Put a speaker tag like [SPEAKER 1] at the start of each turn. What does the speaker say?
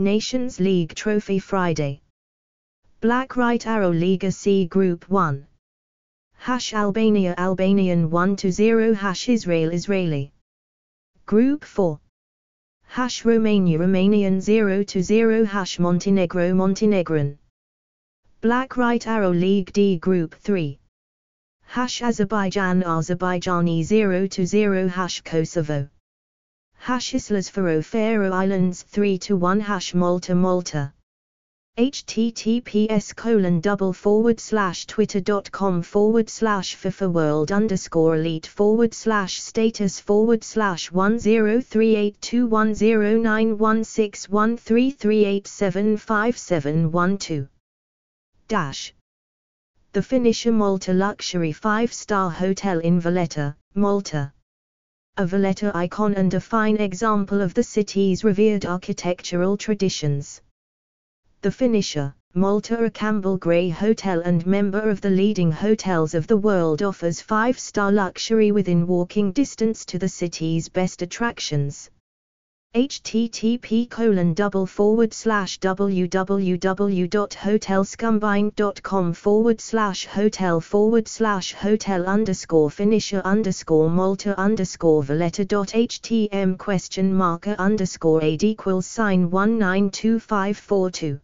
[SPEAKER 1] Nations League Trophy Friday. Black Right Arrow Liga C Group 1. Hash Albania Albanian 1 to 0 Hash Israel Israeli. Group 4. Hash Romania Romanian 0 to 0 Hash Montenegro Montenegrin. Black Right Arrow League D Group 3. Hash Azerbaijan Azerbaijani 0 to 0 Hash Kosovo. Hash Islas Faroe Faroe Islands 3 to 1 Hash Malta Malta. Https colon double forward slash twitter.com forward slash FIFA world underscore elite forward slash status forward slash one zero three eight two one zero nine one six one three three eight seven five seven one two. Dash. The Phoenicia Malta Luxury 5-star hotel in Valletta, Malta. A Valletta icon and a fine example of the city's revered architectural traditions. The Phoenicia, Malta a Campbell Gray Hotel and member of the leading hotels of the world offers 5-star luxury within walking distance to the city's best attractions. Http colon double forward slash www.hotelscombined.com forward slash hotel forward slash hotel underscore phoenicia underscore malta underscore valletta.htm question marker underscore aid equals sign 192542